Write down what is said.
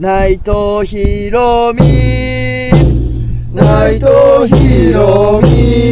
内藤ひろみ内藤ひろみ